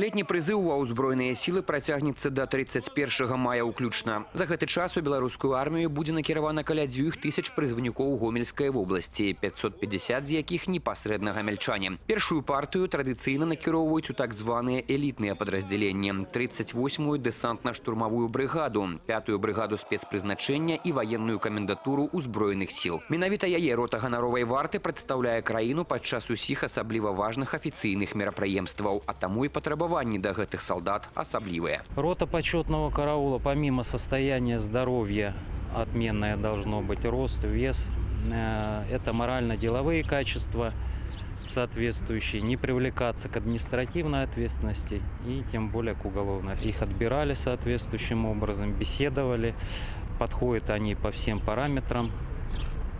Летні прызыў ва ўзброеныя сілы працягнецца да 31 мая ўключна. За гэты час у беларускую армію будзе накіравана каля дзвюх тысяч прызванікоў гомельскай вобласці, 550 з якіх непасрэдна гамельчане. Першую партыю традыцыйна накіроўваюць у так званыя элітныя падраздзяленні. 38-ю дэсантна-штурмавую брыгаду, 5-ю брыгаду спецпрызначэння і ваенную камендатуру ўзброеных сіл. Менавіта яе рота ганаровай варты прадстаўляе краіну падчас усіх асабліва важных афіцыйных мерапрыемстваў, а таму і патрабаванні да гэтых салдат асаблівыя. Рота почетного караула, помимо состояния здоровья, отменное должно быть рост, вес, э, это морально-деловые качества соответствующие, не привлекаться к административной ответственности и тем более к уголовной. Их отбирали соответствующим образом, беседовали, подходят они по всем параметрам,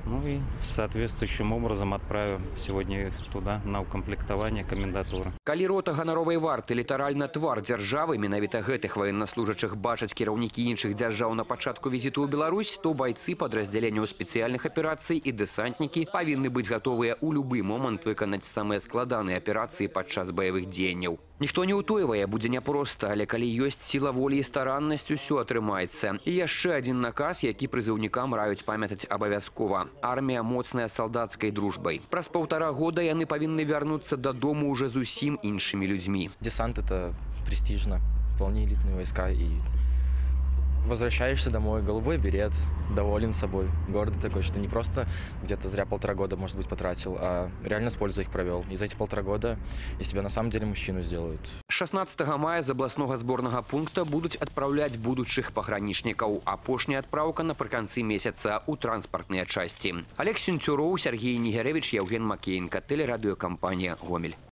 ну и соответствующим образом отправим сегодня их туда на укомплектование комендатуры. Калі рота ганаровай варты літаральна твар дзяржавы, менавіта гэтых ваеннаслужачых бачаць кіраўнікі іншых дзяржаў на пачатку візіту ў Беларусь, то байцы падраздзяленняў спецыяльных аперацый і дэсантнікі павінны быць гатовыя ў любы момант выканаць самыя складаныя аперацыі падчас баявых дзеянняў. Ніхто не ўтойвае, будзе няпроста, але калі ёсць сіла волі і стараннасць, усё атрымаецца. І яшчэ адзін наказ, які прызыўнікам раюць памятаць абавязкова. Армія моцная салдацкай дружбай. Праз паўтара года яны павінны вярнуцца дадому уже зусім іншымі людзьмі. Десант это престижно, вполне элитные войска и возвращаешься домой, голубой берет, доволен собой, гордый такой, что не просто где-то зря полтора года, может быть, потратил, а реально с пользой их провел. И за эти полтора года из тебя на самом деле мужчину сделают. 16 мая з абласнога зборнага пункта будуць адпраўляць будучых пагранічнікаў. Апошняя адпраўка напрыканцы месяца ў транспартныя часці. Олег Сюнцюроў, Сергей Нігерэвіч, Яўген Макеенка, тэлерадыёкампанія Гомель.